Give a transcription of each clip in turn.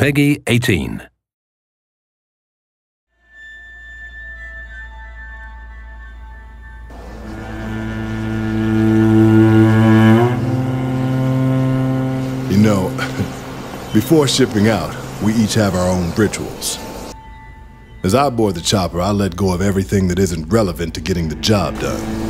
Peggy 18. You know, before shipping out, we each have our own rituals. As I board the chopper, I let go of everything that isn't relevant to getting the job done.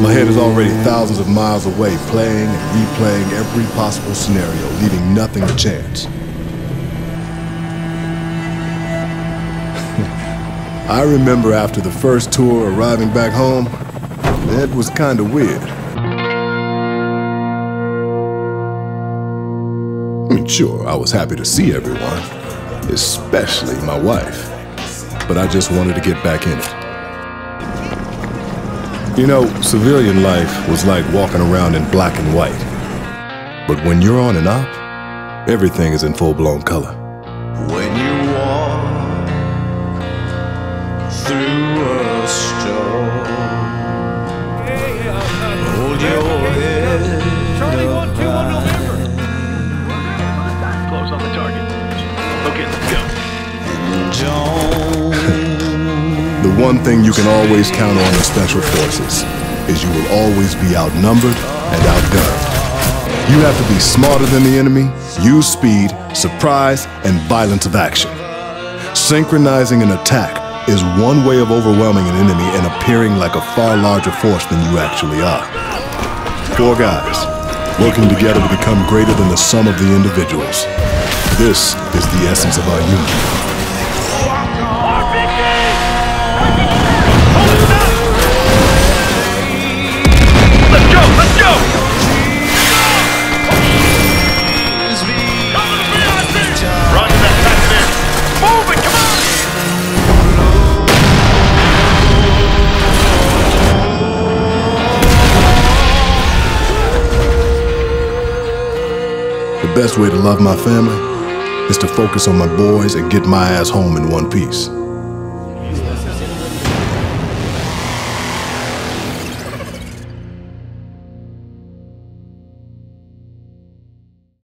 My head is already thousands of miles away, playing and replaying every possible scenario, leaving nothing to chance. I remember after the first tour arriving back home, it was kinda weird. I mean, sure, I was happy to see everyone, especially my wife. But I just wanted to get back in it. You know, civilian life was like walking around in black and white. But when you're on and up, everything is in full blown color. When you walk through a storm, hold your The one thing you can always count on in special forces is you will always be outnumbered and outgunned. You have to be smarter than the enemy, use speed, surprise, and violence of action. Synchronizing an attack is one way of overwhelming an enemy and appearing like a far larger force than you actually are. Four guys, working together to become greater than the sum of the individuals. This is the essence of our union. Best way to love my family is to focus on my boys and get my ass home in one piece.